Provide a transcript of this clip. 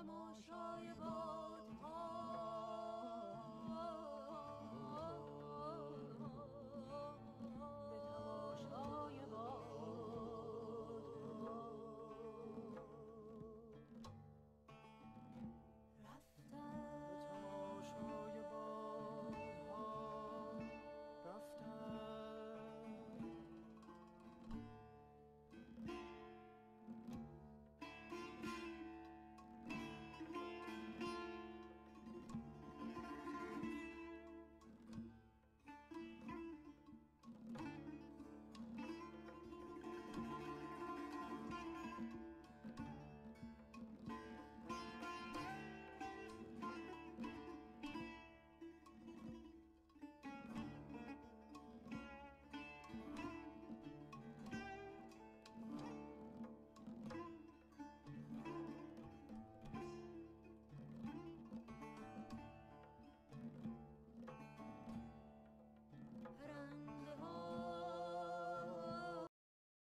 I'm all mosolygó.